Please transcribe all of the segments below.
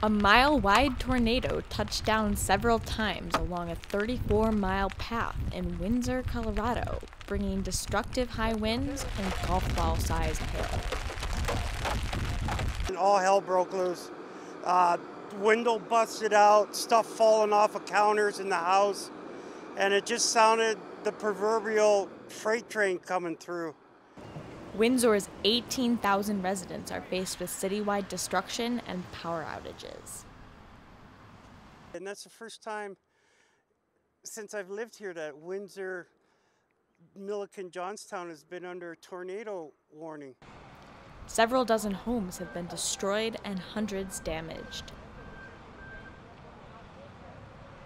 A mile wide tornado touched down several times along a 34 mile path in Windsor, Colorado, bringing destructive high winds and golf ball sized hail. And all hell broke loose. Uh, window busted out, stuff falling off of counters in the house, and it just sounded the proverbial freight train coming through. Windsor's 18,000 residents are faced with citywide destruction and power outages. And that's the first time since I've lived here that Windsor, Milliken, Johnstown has been under a tornado warning. Several dozen homes have been destroyed and hundreds damaged.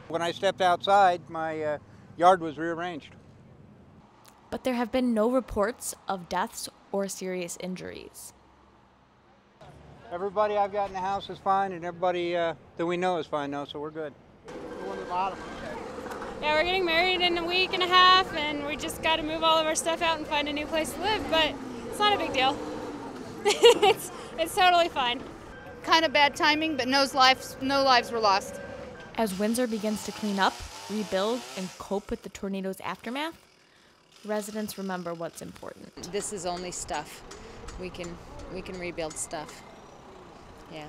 When I stepped outside, my uh, yard was rearranged. But there have been no reports of deaths or serious injuries. Everybody I've got in the house is fine, and everybody uh, that we know is fine now, so we're good. Yeah, we're getting married in a week and a half, and we just got to move all of our stuff out and find a new place to live. But it's not a big deal. it's it's totally fine. Kind of bad timing, but no lives no lives were lost. As Windsor begins to clean up, rebuild, and cope with the tornado's aftermath, residents remember what's important. This is only stuff. We can we can rebuild stuff. Yeah.